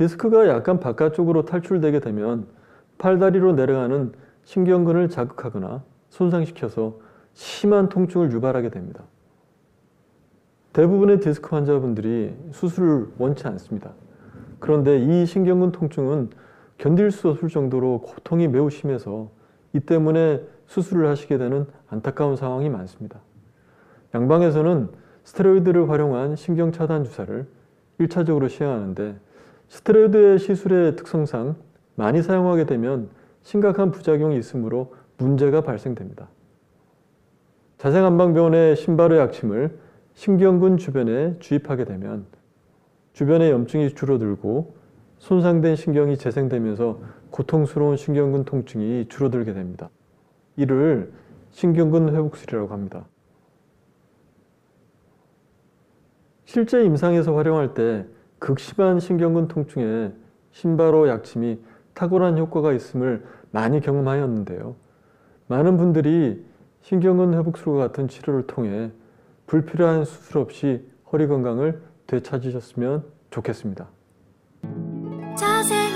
디스크가 약간 바깥쪽으로 탈출되게 되면 팔다리로 내려가는 신경근을 자극하거나 손상시켜서 심한 통증을 유발하게 됩니다. 대부분의 디스크 환자분들이 수술을 원치 않습니다. 그런데 이 신경근 통증은 견딜 수 없을 정도로 고통이 매우 심해서 이 때문에 수술을 하시게 되는 안타까운 상황이 많습니다. 양방에서는 스테로이드를 활용한 신경차단 주사를 1차적으로 시행하는데 스테로이드의 시술의 특성상 많이 사용하게 되면 심각한 부작용이 있으므로 문제가 발생됩니다. 자생안방병원의 신바로 약침을 신경근 주변에 주입하게 되면 주변의 염증이 줄어들고 손상된 신경이 재생되면서 고통스러운 신경근 통증이 줄어들게 됩니다. 이를 신경근 회복술이라고 합니다. 실제 임상에서 활용할 때 극심한 신경근 통증에 신바로 약침이 탁월한 효과가 있음을 많이 경험하였는데요. 많은 분들이 신경근 회복술과 같은 치료를 통해 불필요한 수술 없이 허리 건강을 되찾으셨으면 좋겠습니다. 자세.